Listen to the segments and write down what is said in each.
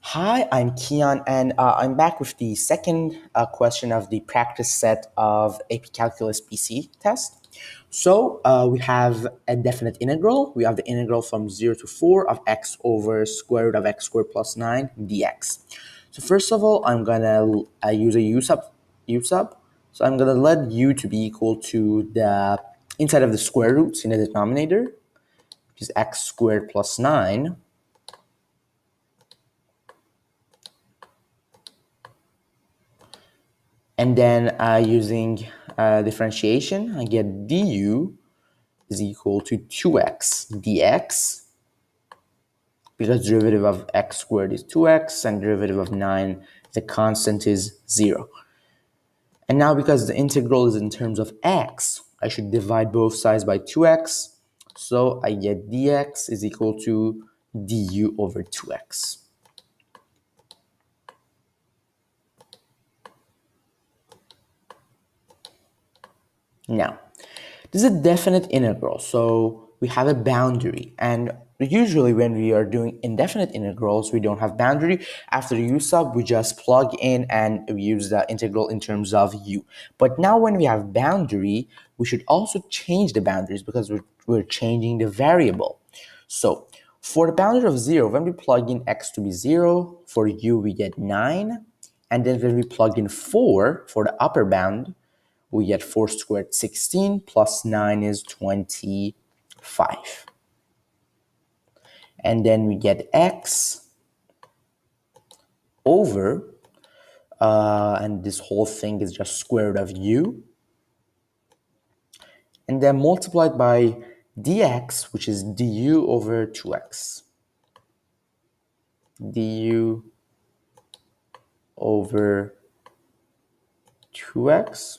Hi, I'm Kian, and uh, I'm back with the second uh, question of the practice set of AP Calculus BC test. So uh, we have a definite integral. We have the integral from 0 to 4 of x over square root of x squared plus 9 dx. So first of all, I'm going to uh, use a u sub, u sub. So I'm going to let u to be equal to the inside of the square roots in the denominator, which is x squared plus 9 And then uh, using uh, differentiation, I get du is equal to 2x dx because derivative of x squared is 2x and derivative of 9, the constant is 0. And now because the integral is in terms of x, I should divide both sides by 2x. So I get dx is equal to du over 2x. Now, this is a definite integral, so we have a boundary. And usually when we are doing indefinite integrals, we don't have boundary. After u sub, we just plug in and we use the integral in terms of u. But now when we have boundary, we should also change the boundaries because we're, we're changing the variable. So for the boundary of 0, when we plug in x to be 0, for u we get 9. And then when we plug in 4 for the upper bound, we get 4 squared 16 plus 9 is 25. And then we get x over, uh, and this whole thing is just square root of u. And then multiplied by dx, which is du over 2x. du over 2x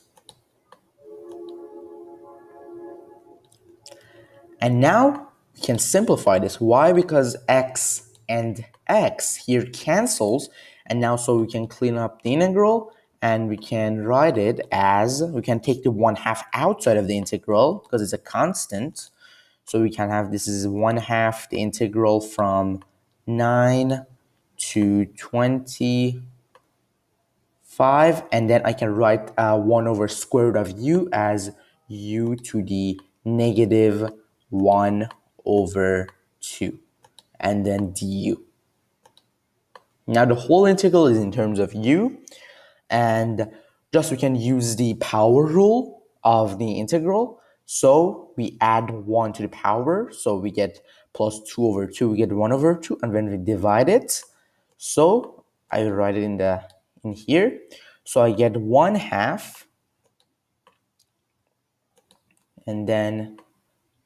And now can simplify this. Why? Because x and x here cancels. And now so we can clean up the integral and we can write it as, we can take the 1 half outside of the integral because it's a constant. So we can have, this is 1 half the integral from 9 to 25. And then I can write uh, 1 over square root of u as u to the negative 1 over 2 and then du. Now the whole integral is in terms of u and just we can use the power rule of the integral. So we add 1 to the power, so we get plus 2 over 2, we get 1 over 2 and when we divide it, so I write it in the in here. So I get 1 half and then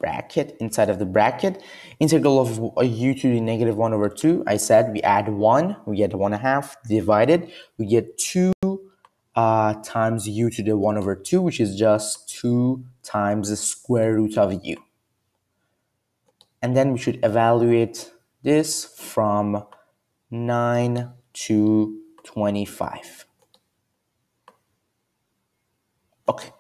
bracket inside of the bracket. Integral of u to the negative 1 over 2 i said we add 1 we get 1 and a half divided. We get 2 uh, times u to the 1 over 2 which is just 2 times the square root of u. And then we should evaluate this from 9 to 25 okay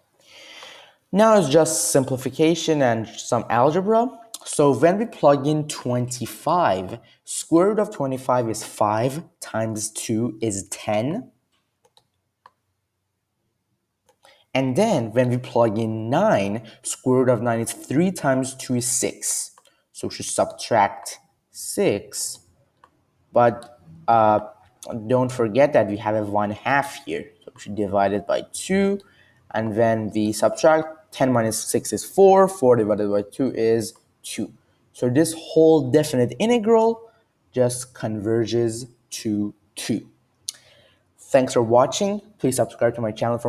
now it's just simplification and some algebra. So when we plug in 25, square root of 25 is 5 times 2 is 10. And then when we plug in 9, square root of 9 is 3 times 2 is 6. So we should subtract 6. But uh, don't forget that we have a 1 half here. So we should divide it by 2. And when we subtract 10 minus 6 is 4. 4 divided by 2 is 2. So this whole definite integral just converges to 2. Thanks for watching. Please subscribe to my channel for